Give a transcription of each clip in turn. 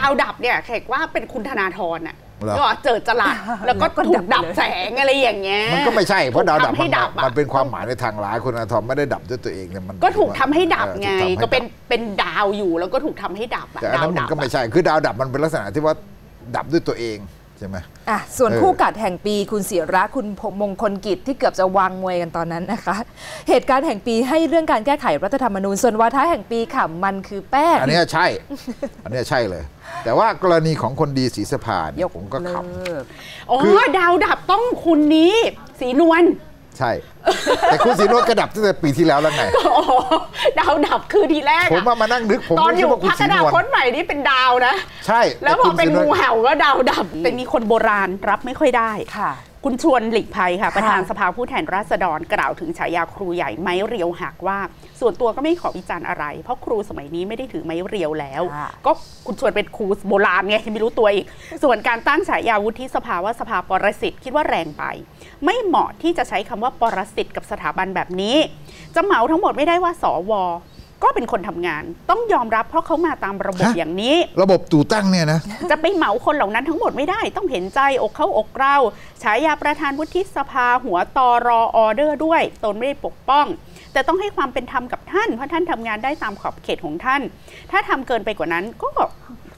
ดาวดับเนี่ยแขกว่าเป็นคุณธนาธรน่ะเหรอ ก็เจิดจรัสแล้วก็ถูกดับแสงอะไรอย่างเงี้ย มันก็ไม่ใช่เพราะดาวดับถูกทำให้มันดับอะ มันเป็นความหมายในทางร้ายคุณอาทรไม่ได้ดับด้วยตัวเองเนี่ยมันก็ถูกทำให้ดับออไงถูทำให้ก็เป็นดับเป็นดาวอยู่แล้วก็ถูกทำให้ดับอะแต่อันดาวนั้นมัดันบก็ไม่อะใช่คือดาวดับมันเป็นลักษณะที่ว่าดับด้วยตัวเอง ใช่ไหมอะส่วนเออคู่กัดแห่งปีคุณศิระคุณมงคลกิจที่เกือบจะวางมวยกันตอนนั้นนะคะ เหตุการณ์แห่งปีให้เรื่องการแก้ไขรัฐธรรมนูญ ส่วนวาทะแห่งปีค่ะมันคือแป้งอันเนี้ยใช่ อันเนี้ยใช่เลย แต่ว่ากรณีของคนดีศรีสภาเนี่ยยกผมก็ขเลิกอ๋อคือดาวดับต้องคุณนี้สีนวลำ ใช่ แต่คุณศรีโรจน์กระดับตั้งแต่ปีที่แล้วแล้วไงอ๋อดาวดับคือทีแรกผมอะว่ามานั่งนึกผมตอนไม่อคิดยู่ว่าคุณพักศรีอนนาวลคตใหม่นี่เป็นดาวนะ ใช่แล้วพอคุณเป็นศรีวงูรเห่าก็ดาวดับแต่มีคนโบราณรับไม่ค่อยได้ ค่ะ คุณชวนหลีกภัยค่ะ ประธานค่ะสภาผู้แทนราษฎรกล่าวถึงฉายาครูใหญ่ไม้เรียวหักว่า ส่วนตัวก็ไม่ขอวิจารณ์อะไร เพราะครูสมัยนี้ไม่ได้ถือไม้เรียวแล้วค่ะก็คุณชวนเป็นครูโบราณไงไม่รู้ตัวอีก ส่วนการตั้งฉายาวุฒิสภาว่าสภาปรสิตคิดว่าแรงไป ไม่เหมาะที่จะใช้คำว่าปรสิตกับสถาบันแบบนี้ จะเหมาทั้งหมดไม่ได้ว่าสวก็เป็นคนทำงานต้องยอมรับเพราะเขามาตามระบบฮะอย่างนี้ ระบบตู่ตั้งเนี่ยนะ จะไปเหมาคนเหล่านั้นทั้งหมดไม่ได้ต้องเห็นใจอกเขาอกเราฉายาประธานวุฒิสภาหัวตอรอออเดอร์ด้วย ตนไม่ได้ปกป้อง แต่ต้องให้ความเป็นธรรมกับท่าน เพราะท่านทำงานได้ตามขอบเขตของท่าน ถ้าทำเกินไปกว่านั้นก็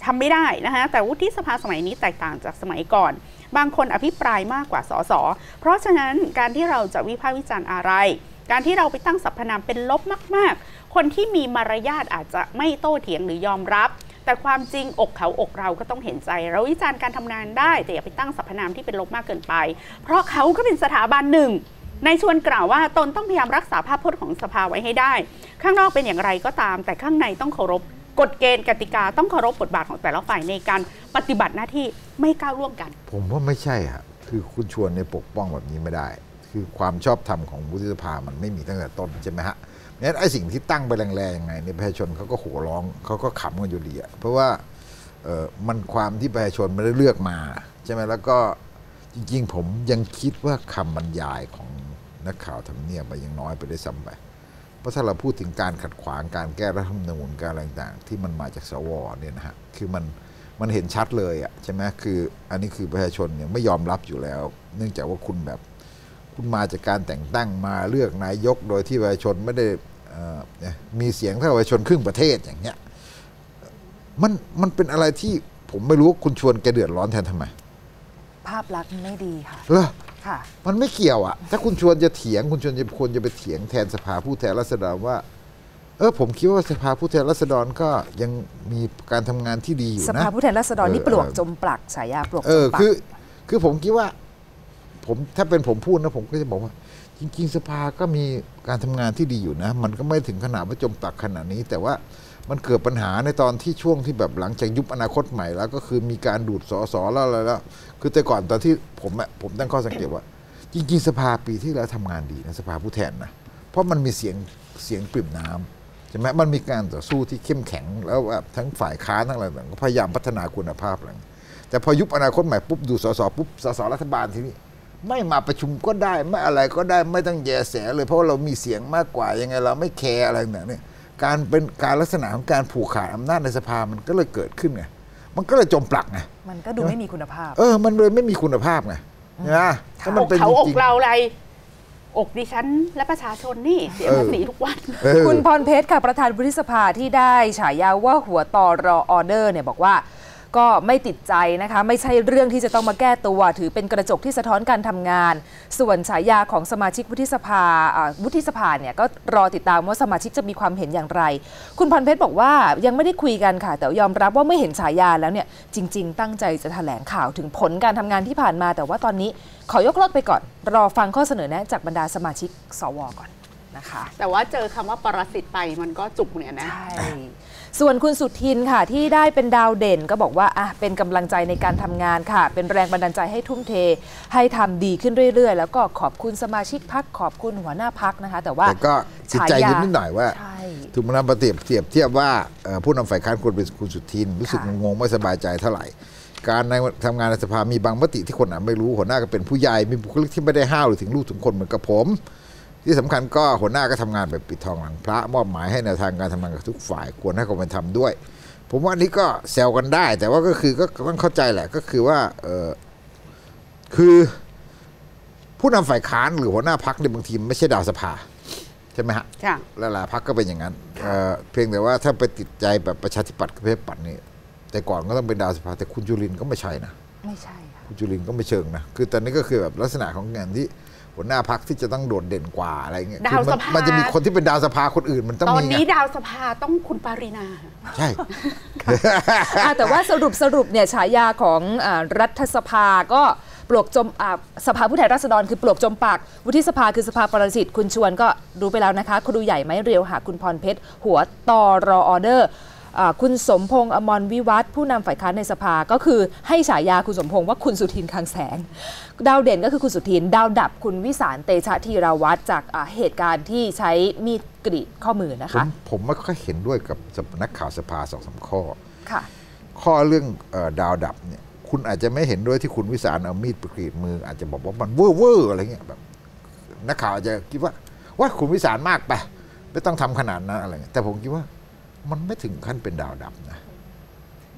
ทำไม่ได้นะคะแต่วุฒิสภาสมัยนี้แตกต่างจากสมัยก่อน บางคนอภิปรายมากกว่าสสเพราะฉะนั้นการที่เราจะวิพากษ์วิจารณ์อะไร การที่เราไปตั้งสรรพนามเป็นลบมาก ๆ คนที่มีมารยาทอาจจะไม่โต้เถียงหรือยอมรับแต่ความจริงอกเขาอกเราก็ต้องเห็นใจ เราวิจารณ์การทำงานได้ แต่อย่าไปตั้งสรรพนามที่เป็นลบมากเกินไป เพราะเขาก็เป็นสถาบันหนึ่ง ในชวนกล่าวว่าตนต้องพยายามรักษาภาพพจน์ของสภาไว้ให้ได้ ข้างนอกเป็นอย่างไรก็ตาม แต่ข้างในต้องเคารพ กฎเกณฑ์กติกาต้องเคารพบทบาทของแต่ละฝ่ายในการปฏิบัติหน้าที่ไม่ก้าวล่วงกัน ผมว่าไม่ใช่ฮะคือคุณชวนเนี่ยปกป้องแบบนี้ไม่ได้ คือความชอบธรรมของวุฒิสภามันไม่มีตั้งแต่ต้นใช่ไหมฮะงั้นไอ้สิ่งที่ตั้งไปแรงๆยังไงเนี่ยประชาชนเขาก็โห่ร้องเขาก็ขำกันอยู่ดีอะเพราะว่าเออมันความที่ประชาชนไม่ได้เลือกมาใช่ไหมแล้วก็จริง ๆ ผมยังคิดว่าคำบรรยายของนักข่าวทำเนียบไปยังน้อยไปได้ซ้ำไป เพราะถ้าเราพูดถึงการขัดขวางการแก้รัฐธรรมนูญการอะไรต่างๆที่มันมาจากสวเนี่ยนะฮะคือมันมันเห็นชัดเลยอะใช่ไหมคืออันนี้คือประชาชนเนี่ยไม่ยอมรับอยู่แล้ว เนื่องจากว่าคุณแบบ คุณมาจากการแต่งตั้งมาเลือกนายกโดยที่ประชาชนไม่ได้เอ่อเนี่ยมีเสียงเท่ากับประชาชนครึ่งประเทศอย่างเงี้ยมันมันเป็นอะไรที่ผมไม่รู้ว่าคุณชวนแกเดือดร้อนแทนทำไม ภาพลักษณ์ไม่ดีค่ะเหรอค่ะ มันไม่เกี่ยวอะถ้าคุณชวนจะเถียง คุณชวนจะควรจะไปเถียงแทนสภาผู้แทนราษฎรว่า เออผมคิดว่าสภาผู้แทนราษฎรก็ยังมีการทำงานที่ดีอยู่สนะภาผู้แทนราษฎรนี่เออปลวกจมปลักฉายาปลวกเอจอมปลักคือคือผมคิดว่า ผมถ้าเป็นผมพูดนะผมก็จะบอกว่า จริง ๆ สภาก็มีการทำงานที่ดีอยู่นะ มันก็ไม่ถึงขนาดว่าจมปลักขนาดนี้ แต่ว่า มันเกิดปัญหาในตอนที่ช่วงที่แบบหลังจากยุบอนาคตใหม่แล้ว ก็คือมีการดูดสอสอแล้วอะไรแล้ว คือแต่ก่อนตอนที่ผมอะผมตั้งข้อสังเกตว่า จริงๆ สภาปีที่แล้วทำงานดีนะสภาผู้แทนนะเพราะมันมีเสียงเสียงปริ่มน้ำใช่ไหมมันมีการต่อสู้ที่เข้มแข็งแล้วแบบทั้งฝ่ายค้านทั้งอะไรต่างก็พยายามพัฒนาคุณภาพอะไรแต่พอยุบอนาคตใหม่ปุ๊บดูสสปุ๊บสสรัฐบาลทีนี้ไม่มาประชุมก็ได้ไม่อะไรก็ได้ไม่ต้องแยแสเลย เพราะาเรามีเสียงมากกว่ายังไงเราไม่แคร์อะไรแบบนี้ การเป็นการลักษณะของการผูกขาดอำนาจในสภามันก็เลยเกิดขึ้นไงมันก็เลยจมปลักไงมันก็ดูไม่มีคุณภาพ เออ มันเลยไม่มีคุณภาพไงนะถ้ามัอนกเป็นเขาจอกริงเราอะไรอกดิฉันและประชาชนนี่เสียภาษีทุกวันๆเออคุณพรเพชรค่ะประธานวุฒิสภาที่ได้ฉายาว่าหัวต่อรอออเดอร์เนี่ยบอกว่า ก็ไม่ติดใจนะคะ ไม่ใช่เรื่องที่จะต้องมาแก้ตัว ถือเป็นกระจกที่สะท้อนการทำงาน ส่วนฉายาของสมาชิกวุฒิสภาอ่าวุฒิสภาเนี่ยก็รอติดตามว่าสมาชิกจะมีความเห็นอย่างไร คุณพรเพชรบอกว่ายังไม่ได้คุยกันค่ะ แต่ยอมรับว่าไม่เห็นฉายาแล้วเนี่ยจริง ๆ ตั้งใจจะแถลงข่าวถึงผลการทำงานที่ผ่านมา แต่ว่าตอนนี้ขอยกเลิกไปก่อน รอฟังข้อเสนอแนะจากบรรดาสมาชิกสวก่อนนะคะ แต่ว่าเจอคำว่าปรสิตไปมันก็จุกเนี่ยนะใช่ ส่วนคุณสุทินค่ะ ที่ได้เป็นดาวเด่นก็บอกว่าอะเป็นกำลังใจในการทำงานค่ะ เป็นแรงบันดาลใจให้ทุ่มเท ให้ทำดีขึ้นเรื่อยๆ แล้วก็ขอบคุณสมาชิกพักขอบคุณหัวหน้าพักนะคะ แต่ว่าแต่ก็จิตใจคิดนิดหน่อยว่า ใช่ ถูกมานำปฏิเทียบเทียบว่าเอ่อผู้นำฝ่ายค้านควรเป็นคุณสุทิน รู้สึกค่ะงงๆไม่สบายใจเท่าไหร่ การในทำงานในสภามีบางมติที่คนอ่านไม่รู้หัวหน้าก็เป็นผู้ใหญ่มีบุคลิกที่ไม่ได้ห้าวหรือถึงลูกถึงคนเหมือนกับผม ที่สำคัญก็หัวหน้าก็ทำงานแบบปิดทองหลังพระ มอบหมายให้แนวทางการทำงานกับทุกฝ่ายควรให้ความเป็นธรรมด้วย ผมว่าอันนี้ก็แซวกันได้ แต่ว่าก็คือก็ต้องเข้าใจแหละก็คือว่าเออคือผู้นำฝ่ายค้านหรือหัวหน้าพักในยบางทีมันไม่ใช่ดาวสภาใช่ไหมฮะค่ะหลายๆพักก็เป็นอย่างนั้นเอ่อเพียงแต่ว่าถ้าไปติดใจแบบประชาธิปัตย์กับประชาธิปัตย์นี่แต่ก่อนก็ต้องเป็นดาวสภา แต่คุณจุลินทร์ก็ไม่ใช่นะ ไม่ใช่ค่ะคุณจุลินทร์ก็ไม่เชิงนะ คือตอนนี้ก็คือแบบลักษณะของงานที่ หัวหน้าพักที่จะต้องโดดเด่นกว่าอะไรเงี้ยดาวคือมัสภามัมันจะมีคนที่เป็นดาวสภาคนอื่นมันต้องตอนมีไงนี้ดาวสภาต้องคุณปารินาใช่อะแต่ว่าสรุปสรุปเนี่ยฉายาของอารัฐสภาก็ปลวกจมอ่าสภาผู้แทนราษฎรคือปลวกจมปากวุฒิสภาคือสภาปรสิตคุณชวนก็รู้ไปแล้วนะคะครูใหญ่ไม้เรียวหาคุณพรเพชร หัวตอรอออเดอร์อ่า คุณสมพงษ์อมรวิวัฒน์ผู้นำฝ่ายค้านในสภาก็คือให้ฉายาคุณสมพงษ์ว่าคุณสุทินคลังแสง ดาวเด่นก็คือคุณสุทิน ดาวดับคุณวิสารเตชะธีราวัตรจากอ่าเหตุการณ์ที่ใช้มีดกรีดข้อมือนะผมคะ ผมไม่ค่อยเห็นด้วยกับนักข่าวสภาสองสามข้อค่ะข้อเรื่องเออดาวดับเนี่ยคุณอาจจะไม่เห็นด้วยที่คุณวิสารเอามีดไปกรีดมือ อาจจะบอกว่ามันเวอร์เวอร์อะไรเงี้ยแบบนักข่าวอาจจะคิดว่าว่าคุณวิสารมากไปไม่ต้องทำขนาดนั้นอะไรเงี้ยแต่ผมคิดว่า มันไม่ถึงขั้นเป็นดาวดับนะ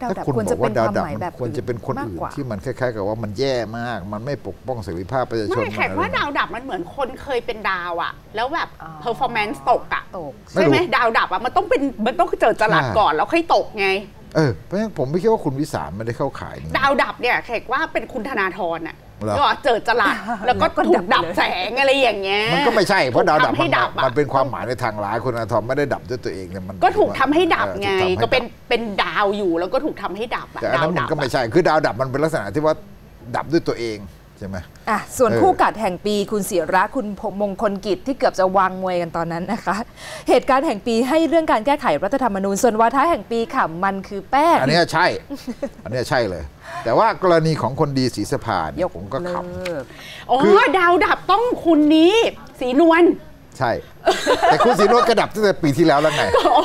ดาวถ้าดับคุณควรบจะอกเป็ว่านดาวความดับหมายมันแบบควรจะเป็นคนมากอื่นกว่าที่มันคล้ายๆ กับว่ามันแย่มาก มันไม่ปกป้องเสรีภาพประชาชนไม่แขกมันว่าอะไรดาวดับมันเหมือนคนเคยเป็นดาวอะแล้วแบบอ๋อ performance ตกอะตกใช่ไหมไม่รู้ดาวดับอะมันต้องเป็นมันต้องเจอจรัสใช่ก่อนแล้วค่อยตกไง เออเพราะฉะนั้นผมไม่คิดว่าคุณวิสารไม่ได้เข้าขายนี่ดาวดับเนี่ยแขกว่าเป็นคุณธนาธรอะเหรอ ก็เจอจรัสแล้วก็ถูกดับแสงอะไรอย่างเงี้ยมันก็ไม่ใช่เพราะดาวดับถูกทำให้มันดับอะมันเป็นความหมายในทางร้ายคุณอาทรไม่ได้ดับด้วยตัวเองเนี่ยมันก็ถูกทำให้ดับเออไงถูทำให้ก็เป็นดับเป็นดาวอยู่แล้วก็ถูกทำให้ดับอะแต่อันดานั้วนมัดันบก็ไม่อะใช่คือดาวดับมันเป็นลักษณะที่ว่าดับด้วยตัวเองใช่ไหมอะส่วนเออคู่กัดแห่งปีคุณศิระคุณมงคลกิจที่เกือบจะวางมวยกันตอนนั้นนะคะ เหตุการณ์แห่งปีให้เรื่องการแก้ไขรัฐธรรมนูญส่วนวาทะแห่งปีค่ะมันคือแป้งอันเนี้ยใช่ อันเนี้ยใช่เลย แต่ว่ากรณีของคนดีศรีสภาเนี่ยผมก็ขเลิกอ๋คืออดาวดับต้องคุณนี้ สีนวลำใช่ แต่คุณสีโรจน์กระดับตั้งแต่ปีที่แล้วแล้วไงอ๋อ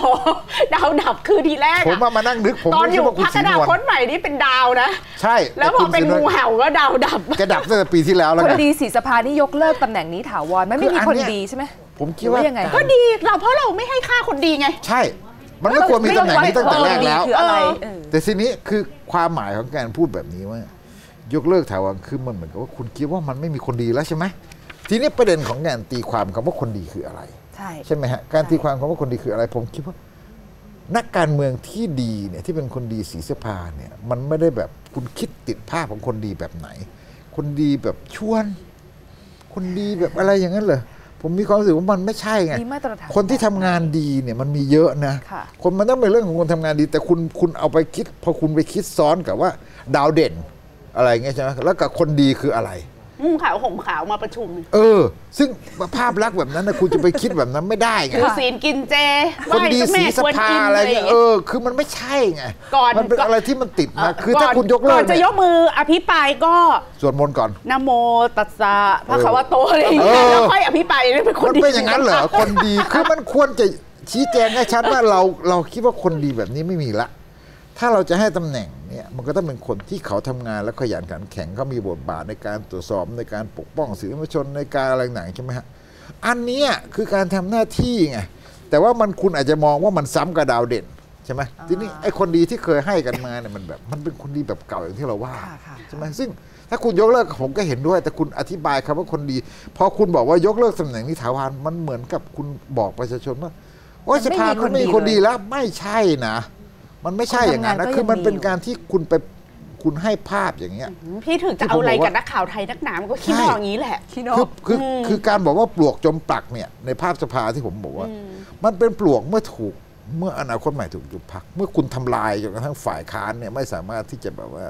ดาวดับคือทีแรกผมอะว่ามานั่งนึกผมตอนไม่อคิดยู่ว่าคุณพักสีอนนาวลคตใหม่นี่เป็นดาวนะ ใช่แล้วพอคุณเป็นศรีโรงูจน์เห่าก็ดาวดับ กระดับตั้งแต่ปีที่แล้วแล้วคนไงดีศรีสภานี่ยกเลิกตำแหน่งนี้ถาวรไหม่ไม่คือมีอันคนเนี้ย ดีใช่ไหม ผมคิดว่า หรือว่ายังไง ก็ดีเราเพราะเราไม่ให้ค่าคนดีไง ใช่ มันไม่ควรมีตำแหน่งนี้ตั้งแต่แรกแล้วคืออะไรเออเออแต่ทีนี้คือความหมายของการพูดแบบนี้ว่า ยกเลิกถาวรคือมันเหมือนกับว่าคุณคิดว่ามันไม่มีคนดีแล้วใช่ไหมทีนี้ประเด็นของการตีความคำว่าคนดีคืออะไร ใช่ใช่ไหมฮะการตีความคำว่าคนดีคืออะไร ผมคิดว่า นักการเมืองที่ดีเนี่ยที่เป็นคนดีสีสภาเนี่ยมันไม่ได้แบบคุณคิดติดภาพของคนดีแบบไหน คนดีแบบชวน คนดีแบบอะไรอย่างนั้นเหรอ ผมมีความรู้สึกว่ามันไม่ใช่ไงมีมาตรฐานคนที่ทำงานดีเนี่ยมันมีเยอะนะค่ะ คนมันต้องเป็นเรื่องของคนทำงานดี แต่คุณคุณเอาไปคิด พอคุณไปคิดซ้อนกับว่า ดาวเด่นอะไรเงี้ยใช่ไหมแล้วกับคนดีคืออะไร นุ่งขาวห่มขาวมาประชุม เออ ซึ่งภาพลักษณ์แบบนั้นนะคุณจะไปคิดแบบนั้นไม่ได้ไงถือศีลกินเจคนดีไหว้สีเจ้าสแม่กวนภาอิมอะไรอะไรอเงี้ย่างยเอเงี้ยอคือมันไม่ใช่ไงก่อนมันเป็นก่อนอะไรที่มันติดมาคือถ้าคุณยกเลิก่กอนจะเนี่ยยกมืออภิปรายก็สวดมนต์ก่อนนะโมตัสสะพระคาวะโตอะไรอย่างเงี้ยเออแล้วค่อยอภิปรายนี่เป็นคนมันดีเป็นอย่างนั้นเหรอคนดีคือมันควรจะชี้แจงให้ชัดว่าเราเราคิดว่าคนดีแบบนี้ไม่มีละ ถ้าเราจะให้ตำแหน่งเนี่ยมันก็ต้องเป็นคนที่เขาทำงานและขยันขันแข็งเขามีบทบาทในการตรวจสอบในการปกป้องสื่อมวลชนในการอะไรต่างๆใช่ไหมฮะอันเนี้ยคือการทำหน้าที่ไงแต่ว่ามันคุณอาจจะมองว่ามันซ้ำกับดาวเด่นใช่ไหมทีนี้ไอ้คนดีที่เคยให้กันมาเนี่ยมันแบบมันเป็นคนดีแบบเก่าอย่างที่เราว่าค่ะค่ะใช่ไหมซึ่งถ้าคุณยกเลิกผมก็เห็นด้วย แต่คุณอธิบายคำว่าคนดีพอคุณบอกว่ายกเลิกตำแหน่งนิถาวรมันเหมือนกับคุณบอกประชาชนว่าโอ้ยมันสไม่ภามีมันไม่มีคคนนดีดีเลยแล้วไม่ใช่นะ มันไม่ใช่อย่างนั้นคนทำงานนะก็คือมันยังมีเป็นอยู่การที่คุณไปคุณให้ภาพอย่างเงี้ย พี่ถึงจะเอาอะไรกับนักข่าวไทยนักหนามันก็คิดใช่ว่าอย่างนี้แหละพี่คืน้อองคืออคือการบอกว่าปลวกจมปลักเนี่ยในภาพสภาที่ผมบอกว่า มันเป็นปลวกเมื่อถูกเมื่ออนาคตใหม่ถูกยุบพัก เมื่อคุณทำลายจนกระทั่งฝ่ายค้านเนี่ยไม่สามารถที่จะแบบว่า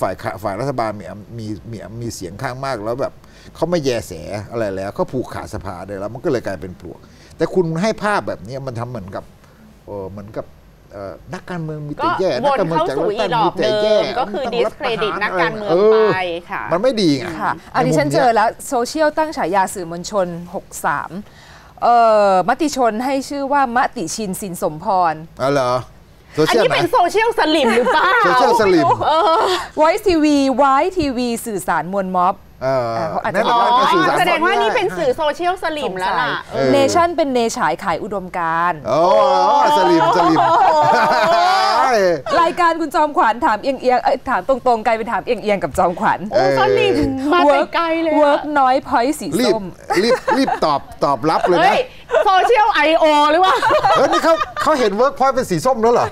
ฝ่ายค้าฝ่ายรัฐบาลมีอำมีมีมีเสียงข้างมากแล้วแบบเขาไม่แยแสอะไรแล้วเขาผูกขาดสภาได้แล้ว มันก็เลยกลายเป็นปลวก แต่คุณให้ภาพแบบนี้มันทำเหมือนกับเออเหมือนกับเอ่อ นักการเมืองมีก็แต่แย่วนักนการเมืองเข้าจากสู่เลือกอีตั้งดอมีกแต่เดิแย่มก็คือต้งดิสรัฐเครดิตหานักการเมืองะไรไปค่ะมันไม่ดีไงค่ะอันนี้ฉันในมุมเจเนี้อยแล้วโซเชียลตั้งฉายาสื่อมวลชน 63เอ่อมติชนให้ชื่อว่ามติชินสินสมพรอ๋อเหรอโซอันเชียลนี้ไหนเป็นโซเชียลสลิมหรือเปล่าโซเชียลสลิมไว้ทีวีไว้ทีวีสื่อสารมวลม็อบ เออเออเขาอาจจะแน่นอนอ๋อก็สื่อสารแสดงว่าสดนี่เป็นได้สื่อโซเชียลสลิมแล้วล่ะเออเนชั่นเป็นเนฉายขายอุดมการณ์โอ้สลิมสลิมรายการคุณจอมขวัญถามเอียงเอียงๆเอ้ยถามตรงๆกลายเป็นถามเอียงเอียงๆกับจอมขวัญโอ้สลิมมาแต่ไกลเลยเวิอะร์กน้อยพอยสีรีบส้มรีบรีบตอบตอบรับเลยเฮ้นะยโซเชียลไอโอหรือว่าเออนี่เขาเขาเห็นเวิร์กพอยต์เป็นสีส้มแล้วเหรอ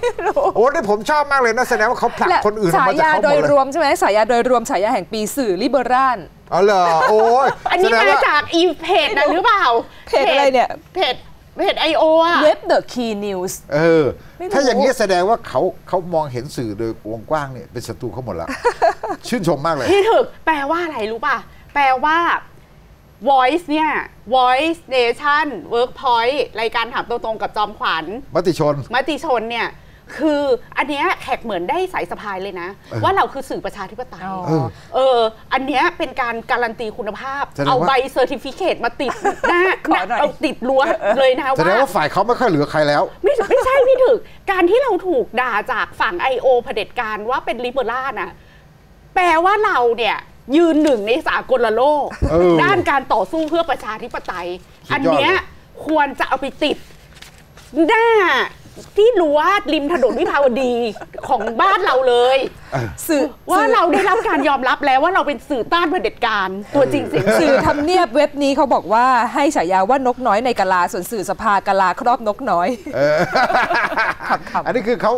โอ้นี่ผมชอบมากเลยนะแสดงว่าเขาผลักและคนอื่นออกฉามาจากยาเขาหโดมดยเลรยวมใช่ไหมฉายาโดยรวมฉายาแห่งปีสื่อลิเบอรัล อ๋อเหรอโอ้ยอันนี้แสดงมาว่าจากอีเพจนั้นหรือเปล่าเพจอะไรเนี่ย เพจเพจไอโออะ เว็บเดอะคีย์นิวส์เออ ไม่รู้ ถ้าอย่างนี้แสดงว่าเขาเขามองเห็นสื่อโดยวงกว้างเนี่ยเป็นศัตรูเขาหมดแล้วชื่นชมมากเลย พี่ถึกแปลว่าอะไรรู้ป่ะ แปลว่า voice เนี่ย voice nation workpoint รายการถามตรงๆกับจอมขวัญมติชน มติชนเนี่ย คืออันเนี้ยแขกเหมือนได้สายสะพายเลยนะ ว่าเราคือสื่อประชาธิปไตยอ๋อเออเอออันเนี้ยเป็นการการันตีคุณภาพแสดงว่าเอาใบ certificate มาติดหน้าขอหน่อยเอาติดรั้วเลยนะแสดงว่าว่าฝ่ายเขาไม่ค่อยเหลือใครแล้ว ไม่ไม่ใช่พี่ถึก การที่เราถูกด่าจากฝั่ง I.O. เผด็จการว่าเป็นลิเบอร่าน่ะแปลว่าเราเนี่ยยืนหนึ่งในสากลโลกเออด้านการต่อสู้เพื่อประชาธิปไตยสุดยอดอันเนี้ยควรจะเอาไปติดหน้า ที่รั้วริมถนนวิภาวดีของบ้านเราเลยสื่อว่าสื่อเราได้รับการยอมรับแล้วว่าเราเป็นสื่อต้านเผด็จการตัวจริงเสียงจริสื่งอทำเนียบเว็บนี้เขาบอกว่าให้ฉายาว่านกน้อยในกะลาส่วนสื่อสภากะลาครอบนกน้อยเอออันนี้คือเขา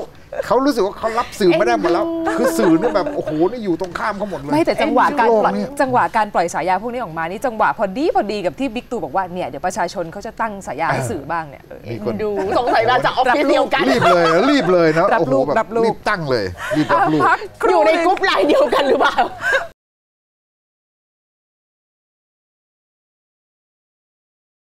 เขารู้สึกว่าเขารับสื่อไม่ได้หมดแล้ว คือสื่อเนี่ยแบบโอ้โหนี่อยู่ตรงข้ามเขาหมดเลยไม่แต่จังหวะการปล่อยโลกเนี่ยจังหวะการปล่อยฉายาพวกนี้ออกมานี่จังหวะพอดีพอดีกับที่บิ๊กตู่บอกว่าเนี่ยเดี๋ยวประชาชนเขาจะตั้งฉายาให้สื่อบ้างเนี่ยเออมีคนดูสงสัยเราจะออฟฟิศเดียวกันรีบเลยรีบเลยนะรับโอ้โหลูกแบบรับลูกรีบตั้งเลยรีบรับลูกพักคอรู่ยู่ในหนึ่งกรุ๊ปไลน์เดียวกันหรือเปล่า